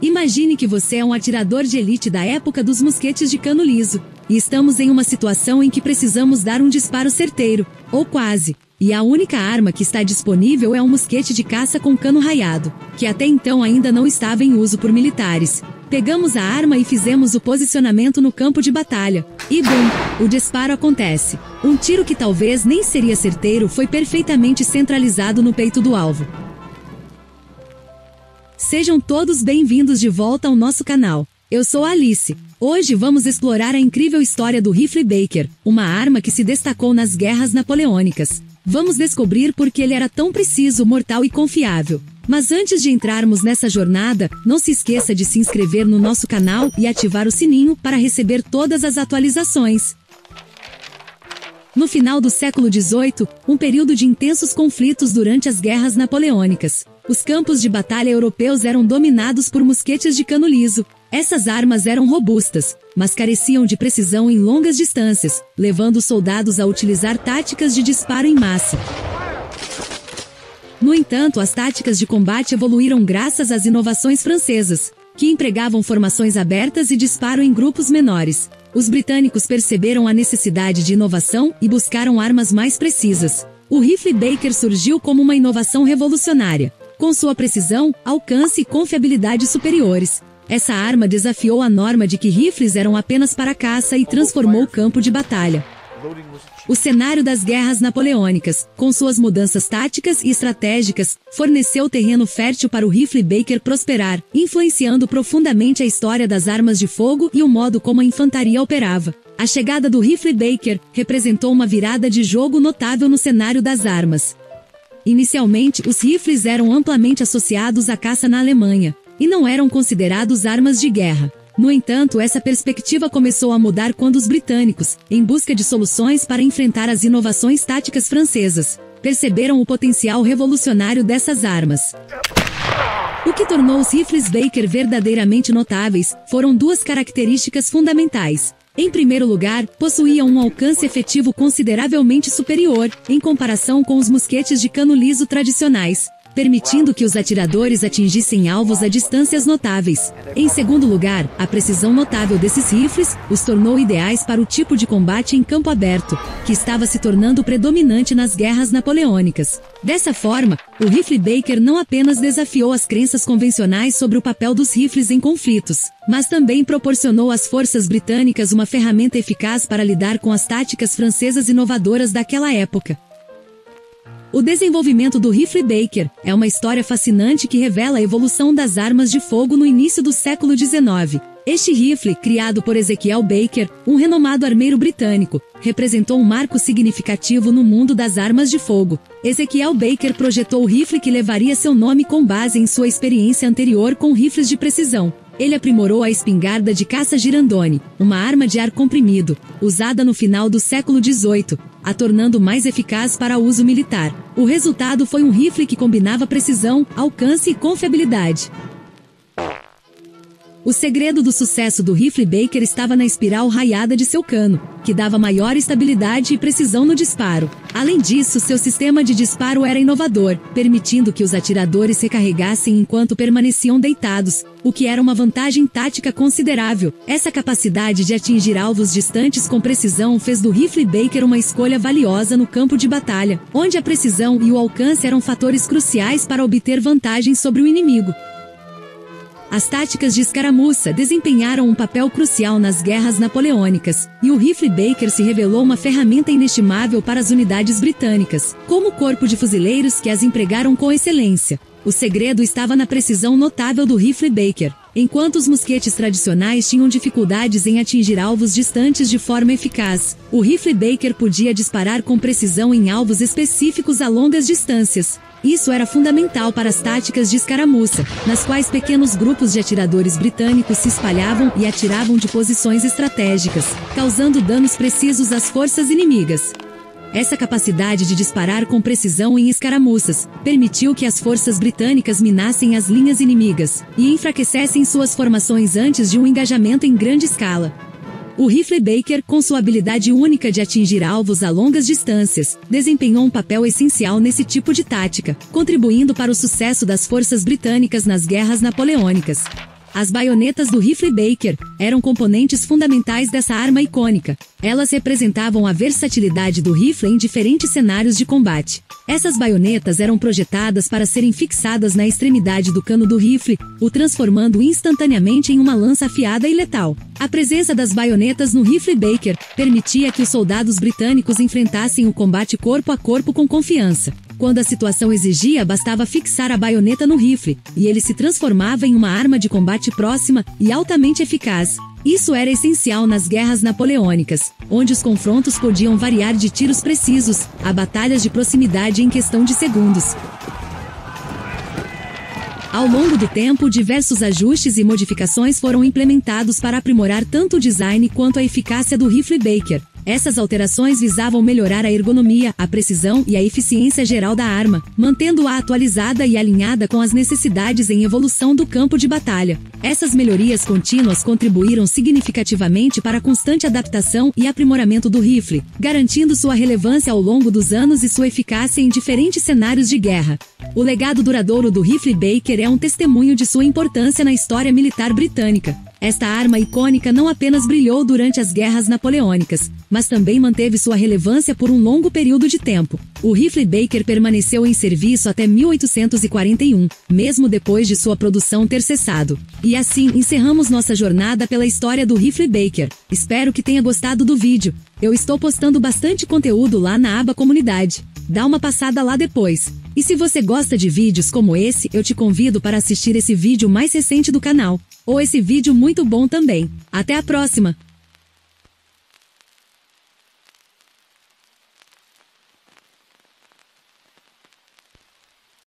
Imagine que você é um atirador de elite da época dos mosquetes de cano liso, e estamos em uma situação em que precisamos dar um disparo certeiro, ou quase, e a única arma que está disponível é um mosquete de caça com cano raiado, que até então ainda não estava em uso por militares. Pegamos a arma e fizemos o posicionamento no campo de batalha. E bum, o disparo acontece. Um tiro que talvez nem seria certeiro foi perfeitamente centralizado no peito do alvo. Sejam todos bem-vindos de volta ao nosso canal. Eu sou Alice. Hoje vamos explorar a incrível história do rifle Baker, uma arma que se destacou nas guerras napoleônicas. Vamos descobrir por que ele era tão preciso, mortal e confiável. Mas antes de entrarmos nessa jornada, não se esqueça de se inscrever no nosso canal e ativar o sininho para receber todas as atualizações. No final do século XVIII, um período de intensos conflitos durante as guerras napoleônicas. Os campos de batalha europeus eram dominados por mosquetes de cano liso. Essas armas eram robustas, mas careciam de precisão em longas distâncias, levando os soldados a utilizar táticas de disparo em massa. No entanto, as táticas de combate evoluíram graças às inovações francesas, que empregavam formações abertas e disparo em grupos menores. Os britânicos perceberam a necessidade de inovação e buscaram armas mais precisas. O rifle Baker surgiu como uma inovação revolucionária, com sua precisão, alcance e confiabilidade superiores. Essa arma desafiou a norma de que rifles eram apenas para caça e transformou o campo de batalha. O cenário das guerras napoleônicas, com suas mudanças táticas e estratégicas, forneceu terreno fértil para o rifle Baker prosperar, influenciando profundamente a história das armas de fogo e o modo como a infantaria operava. A chegada do rifle Baker representou uma virada de jogo notável no cenário das armas. Inicialmente, os rifles eram amplamente associados à caça na Alemanha, e não eram considerados armas de guerra. No entanto, essa perspectiva começou a mudar quando os britânicos, em busca de soluções para enfrentar as inovações táticas francesas, perceberam o potencial revolucionário dessas armas. O que tornou os rifles Baker verdadeiramente notáveis foram duas características fundamentais. Em primeiro lugar, possuíam um alcance efetivo consideravelmente superior, em comparação com os mosquetes de cano liso tradicionais, permitindo que os atiradores atingissem alvos a distâncias notáveis. Em segundo lugar, a precisão notável desses rifles os tornou ideais para o tipo de combate em campo aberto, que estava se tornando predominante nas guerras napoleônicas. Dessa forma, o rifle Baker não apenas desafiou as crenças convencionais sobre o papel dos rifles em conflitos, mas também proporcionou às forças britânicas uma ferramenta eficaz para lidar com as táticas francesas inovadoras daquela época. O desenvolvimento do rifle Baker é uma história fascinante que revela a evolução das armas de fogo no início do século XIX. Este rifle, criado por Ezekiel Baker, um renomado armeiro britânico, representou um marco significativo no mundo das armas de fogo. Ezekiel Baker projetou o rifle que levaria seu nome com base em sua experiência anterior com rifles de precisão. Ele aprimorou a espingarda de caça Girandone, uma arma de ar comprimido, usada no final do século XVIII, a tornando mais eficaz para uso militar. O resultado foi um rifle que combinava precisão, alcance e confiabilidade. O segredo do sucesso do rifle Baker estava na espiral raiada de seu cano, que dava maior estabilidade e precisão no disparo. Além disso, seu sistema de disparo era inovador, permitindo que os atiradores recarregassem enquanto permaneciam deitados, o que era uma vantagem tática considerável. Essa capacidade de atingir alvos distantes com precisão fez do rifle Baker uma escolha valiosa no campo de batalha, onde a precisão e o alcance eram fatores cruciais para obter vantagem sobre o inimigo. As táticas de escaramuça desempenharam um papel crucial nas guerras napoleônicas, e o rifle Baker se revelou uma ferramenta inestimável para as unidades britânicas, como o corpo de fuzileiros que as empregaram com excelência. O segredo estava na precisão notável do rifle Baker. Enquanto os mosquetes tradicionais tinham dificuldades em atingir alvos distantes de forma eficaz, o rifle Baker podia disparar com precisão em alvos específicos a longas distâncias. Isso era fundamental para as táticas de escaramuça, nas quais pequenos grupos de atiradores britânicos se espalhavam e atiravam de posições estratégicas, causando danos precisos às forças inimigas. Essa capacidade de disparar com precisão em escaramuças permitiu que as forças britânicas minassem as linhas inimigas e enfraquecessem suas formações antes de um engajamento em grande escala. O rifle Baker, com sua habilidade única de atingir alvos a longas distâncias, desempenhou um papel essencial nesse tipo de tática, contribuindo para o sucesso das forças britânicas nas guerras napoleônicas. As baionetas do rifle Baker eram componentes fundamentais dessa arma icônica. Elas representavam a versatilidade do rifle em diferentes cenários de combate. Essas baionetas eram projetadas para serem fixadas na extremidade do cano do rifle, o transformando instantaneamente em uma lança afiada e letal. A presença das baionetas no rifle Baker permitia que os soldados britânicos enfrentassem o combate corpo a corpo com confiança. Quando a situação exigia, bastava fixar a baioneta no rifle, e ele se transformava em uma arma de combate próxima e altamente eficaz. Isso era essencial nas guerras napoleônicas, onde os confrontos podiam variar de tiros precisos a batalhas de proximidade em questão de segundos. Ao longo do tempo, diversos ajustes e modificações foram implementados para aprimorar tanto o design quanto a eficácia do rifle Baker. Essas alterações visavam melhorar a ergonomia, a precisão e a eficiência geral da arma, mantendo-a atualizada e alinhada com as necessidades em evolução do campo de batalha. Essas melhorias contínuas contribuíram significativamente para a constante adaptação e aprimoramento do rifle, garantindo sua relevância ao longo dos anos e sua eficácia em diferentes cenários de guerra. O legado duradouro do rifle Baker é um testemunho de sua importância na história militar britânica. Esta arma icônica não apenas brilhou durante as guerras napoleônicas, mas também manteve sua relevância por um longo período de tempo. O rifle Baker permaneceu em serviço até 1841, mesmo depois de sua produção ter cessado. E assim encerramos nossa jornada pela história do rifle Baker. Espero que tenha gostado do vídeo. Eu estou postando bastante conteúdo lá na aba comunidade. Dá uma passada lá depois. E se você gosta de vídeos como esse, eu te convido para assistir esse vídeo mais recente do canal. Ou esse vídeo muito bom também. Até a próxima!